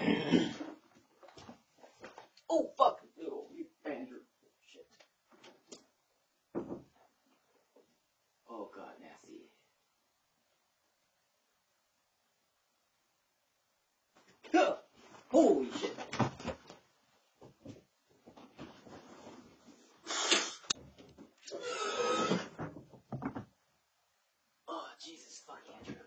oh, fuck. Oh, you banjo. Shit. Oh, God, nasty. Holy shit. Oh, Jesus, fuck, Andrew.